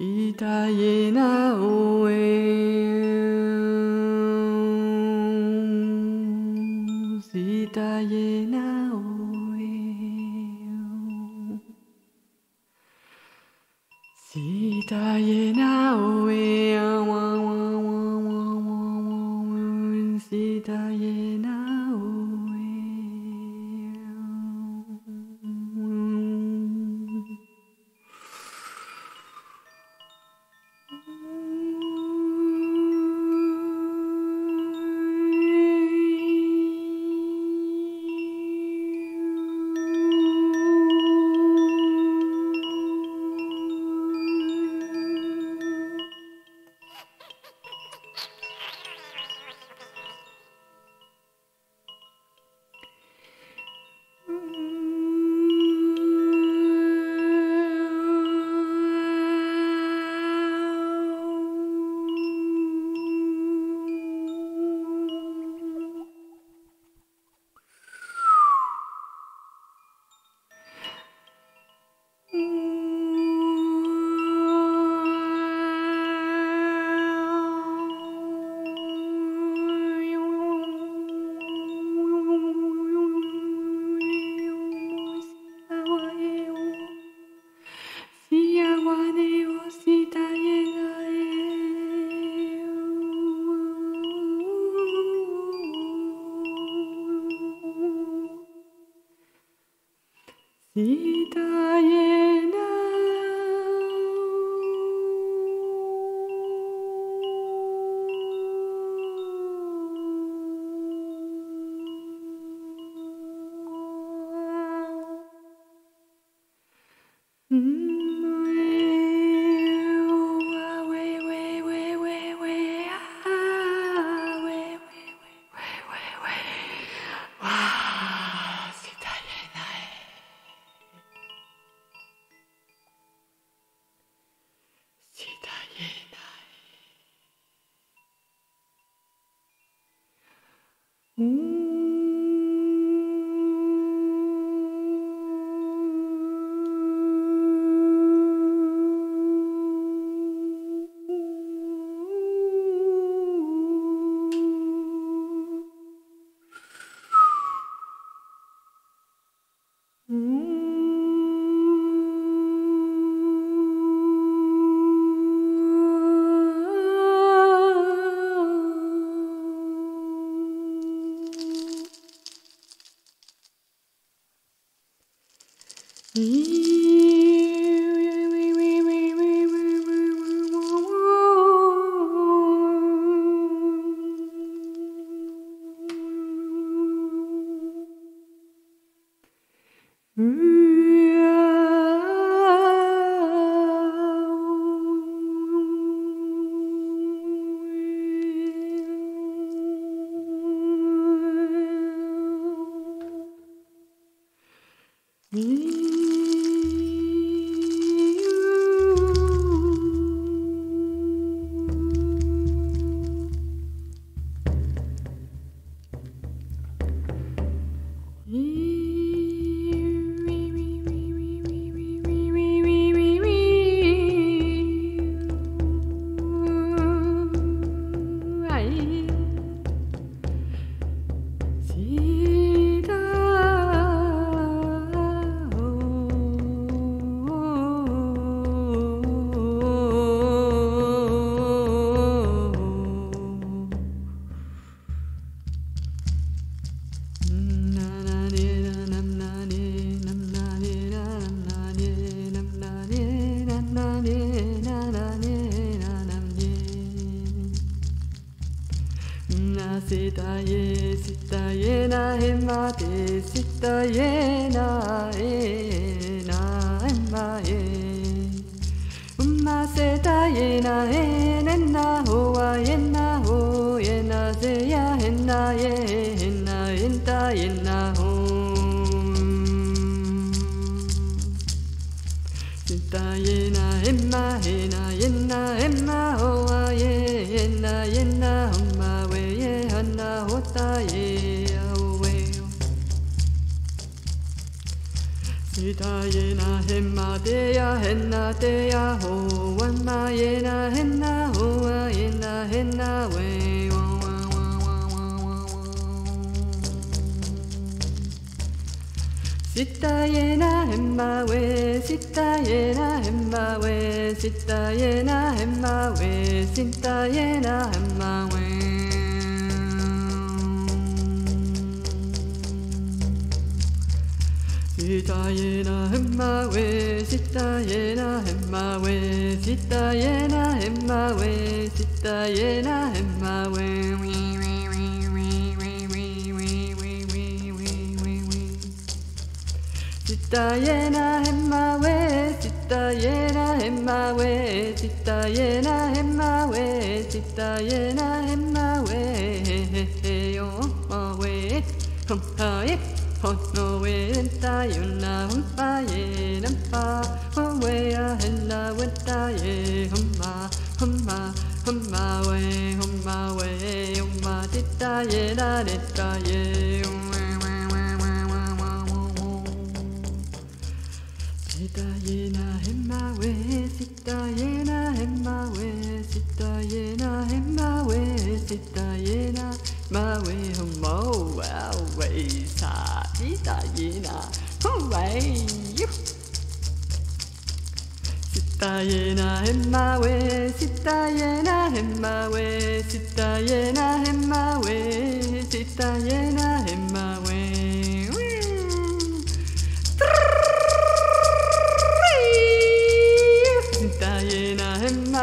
yena Sita yena Sita ne sita 的耶那耶那玛耶，玛塞达耶那耶那呼哇耶那呼耶那塞呀耶那耶耶那耶达耶那呼。Sita yena emma yena yena emma hoa yena yena hum. Hidayena hemadeya henna deya ho wama yena henna ho yena henna we Sita yena hemma we sita yena hemma we sita yena hemma we sita yena hemma we Sita Yena hemma we, Sita Yena hemma we, Sita Yena hemma we, Sita Yena hemma we, we, we. Sitayena hemma we, sitayena hemma we, sitayena hemma we, sitayena hemma we, he he he yo, we, hum ha Ponoin tayuna humpa ye nampa Wawea hella weta ye humma humma humma we humma we ye da dita ye humma Sitayena hemmawe, sitayena hemmawe, sitayena hemmawe, sitayena we, homo wawe sa sitayena howe you. Sitayena hemmawe, sitayena hemmawe, sitayena hemmawe, sitayena hemmawe.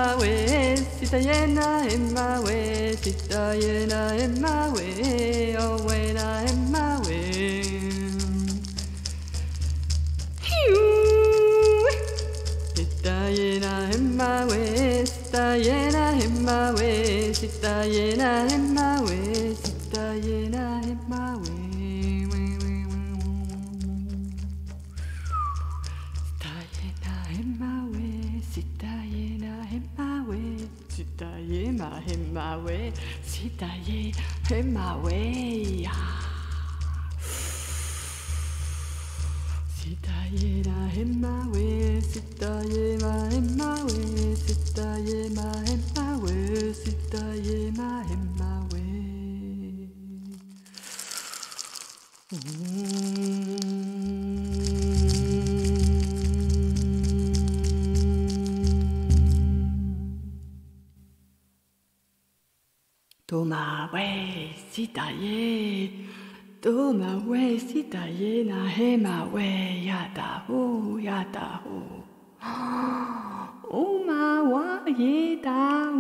My way, Sitayena Emma way, Sitayena Emma way, oh. Tunawe sitaye, tunawe sitaye na hemawe yatahu yatahu. Uma wa yetahu.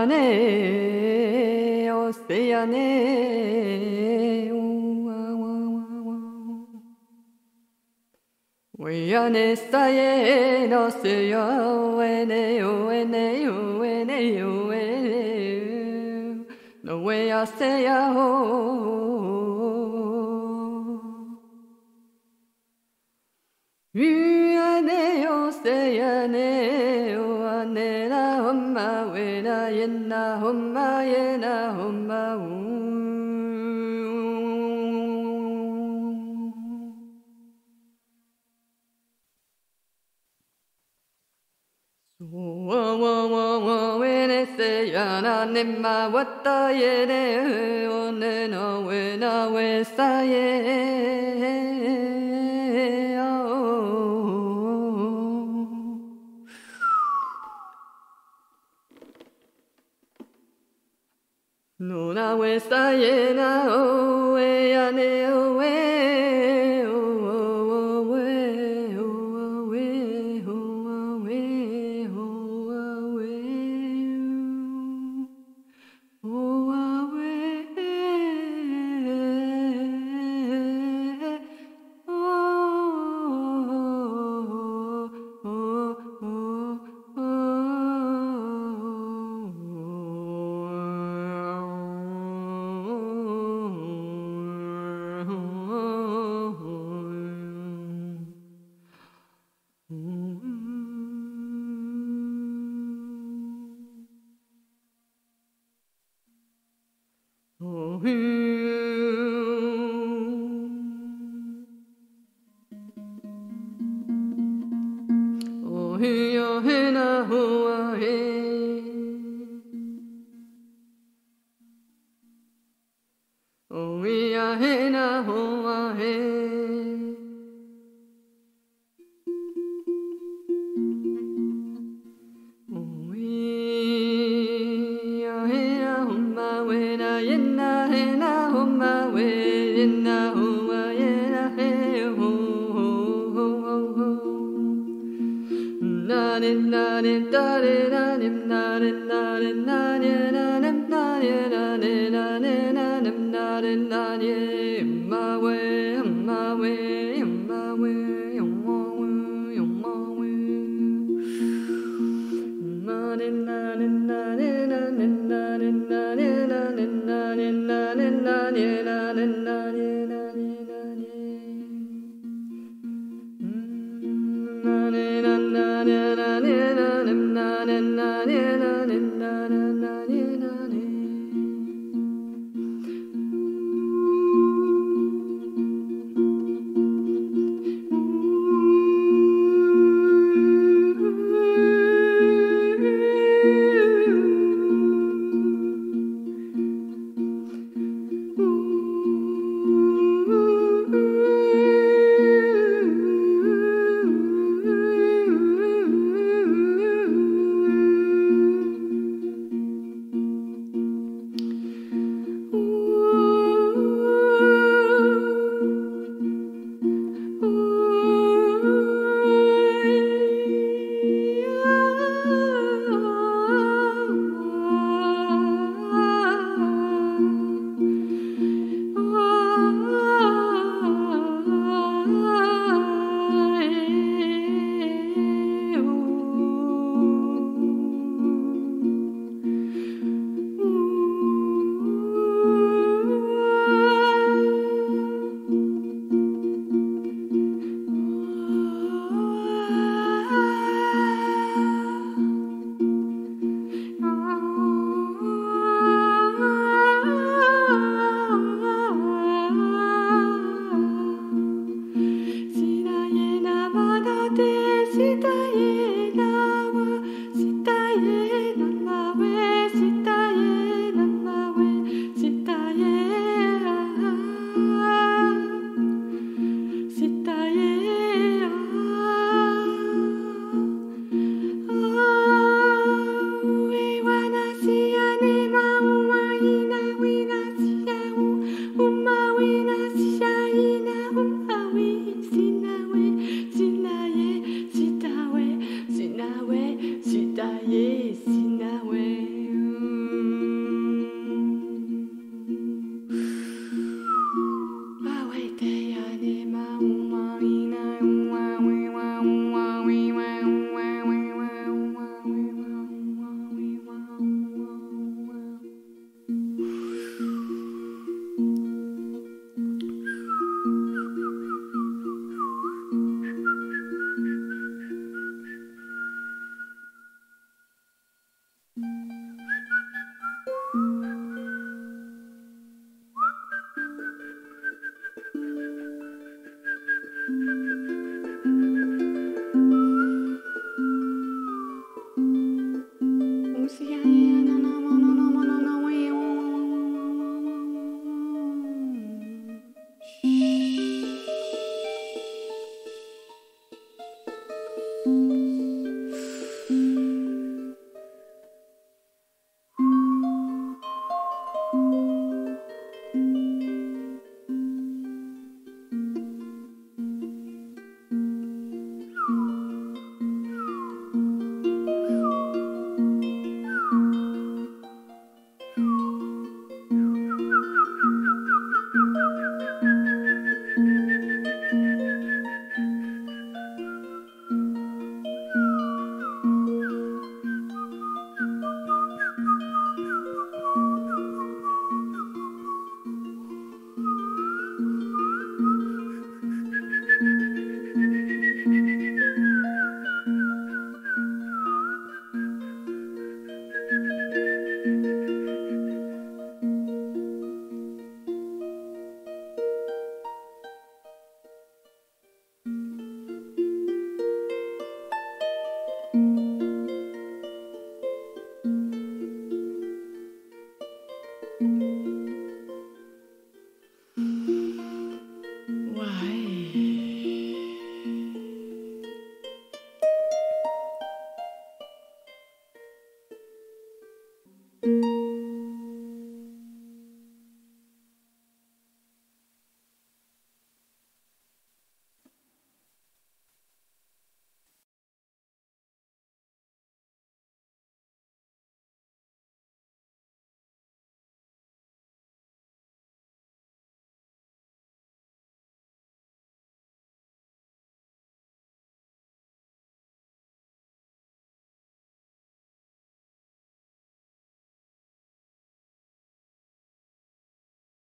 Hinane, oceane, Weane saye no se yo ene yo ene 위안해요 세야네요 아내라 엄마 왜나 옛나 엄마 예나 엄마 우 세야나님마 왔다예네 오늘 너왜나왜 싸예 una huesta llena, oh, ella, neo, na na na na enthusiasm.